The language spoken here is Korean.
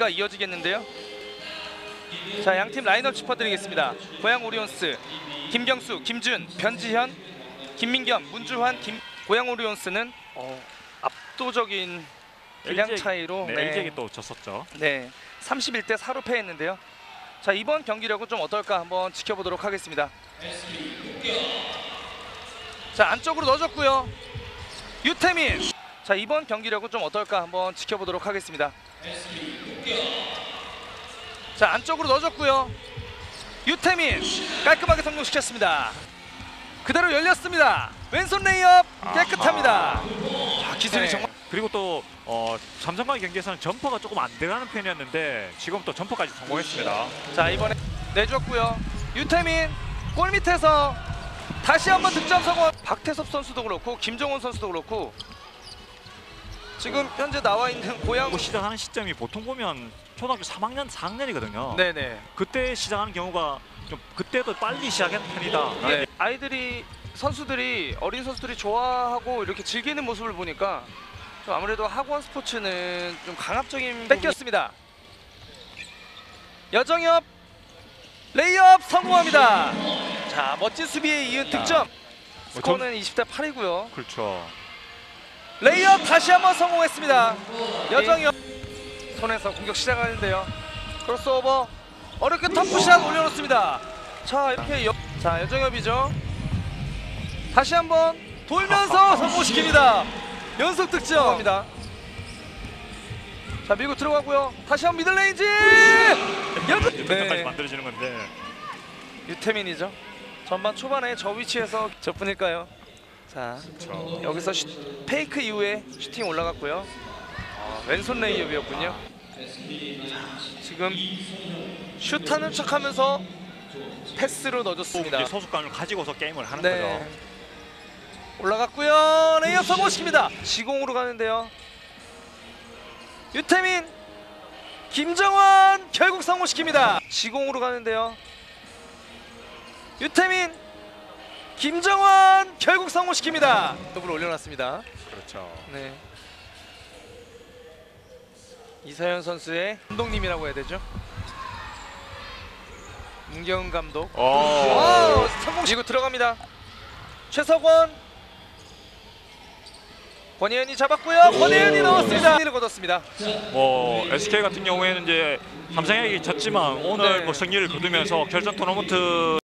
경기가 이어지겠는데요. 자, 양팀 라인업 짚어드리겠습니다. 고양 오리온스, 김경수, 김준, 변지현, 김민겸, 문주환, 김 고양 오리온스는 어, 압도적인 LG 차이로 네, LG에게 또 졌었죠. 네, 31대 4로 패했는데요. 자 이번 경기력은 좀 어떨까 한번 지켜보도록 하겠습니다. 자 안쪽으로 넣어줬고요. 유태민. 자 이번 경기력은 좀 어떨까 한번 지켜보도록 하겠습니다. 자 안쪽으로 넣어줬고요. 유태민 깔끔하게 성공시켰습니다. 그대로 열렸습니다. 왼손 레이업 깨끗합니다. 자 기술이 네. 정말 그리고 또 어, 삼성과의 경기에서는 점퍼가 조금 안 들어가는 편이었는데 지금 또 점퍼까지 성공했습니다. 자 이번에 내줬고요 유태민 골 밑에서 다시 한번 득점 성공 박태섭 선수도 그렇고 김정훈 선수도 그렇고 지금 현재 나와 있는 고양 뭐 시작하는 시점이 보통 보면 초등학교 3학년, 4학년이거든요. 네네 그때 시작하는 경우가 좀 그때도 빨리 시작한 편이다. 네. 아이들이 선수들이 어린 선수들이 좋아하고 이렇게 즐기는 모습을 보니까 좀 아무래도 학원 스포츠는 좀 강압적인 뺏겼습니다 여정엽 레이업 성공합니다 자 멋진 수비에 이은 득점 스코어는 20대 8이고요 그렇죠. 레이업 다시 한번 성공했습니다. 여정엽 손에서 공격 시작하는데요. 크로스오버 어렵게 tough shot 올려놓습니다. 자 이렇게 여... 자 여정엽이죠. 다시 한번 돌면서 성공시킵니다. 연속 득점합니다. 자 밀고 들어가고요. 다시 한번 middle range 연속 득점까지 네. 만들어지는 건데 유태민이죠. 전반 초반에 저 위치에서 저뿐일까요? 자 그렇죠. 여기서 슈, fake 이후에 슈팅 올라갔고요. 아, 왼손 레이업이었군요. 자, 지금 슛하는 척하면서 패스로 넣어줬습니다. 소속감을 가지고서 게임을 하는 네. 거죠. 올라갔고요. 레이업 성공시킵니다. 지공으로 가는데요. 유태민, 김정환 결국 성공시킵니다. 지공으로 가는데요. 유태민, 김정환 결국 성공시킵니다. 더블 올려놨습니다. 그렇죠. 네. 이사연 선수의 감독님이라고 해야 되죠? 문경은 감독. 오. wow, 성공 지고 들어갑니다. 최석원. 권혜연이 잡았고요. 권혜연이 넣었습니다. 승리를 거뒀습니다. 뭐 SK 같은 경우에는 이제 삼성에게 졌지만 오늘 네. 뭐 승리를 거두면서 결선 토너먼트